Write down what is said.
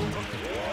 Okay.